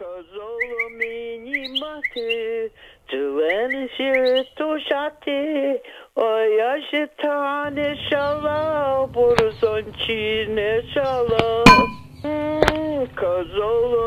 Cause all of me ni to any shire to shate Oy ashita ne shala Buru son chi ne shala mm, Cause all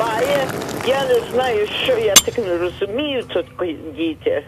А я, я не знаю, що я так не розумію, тут діти.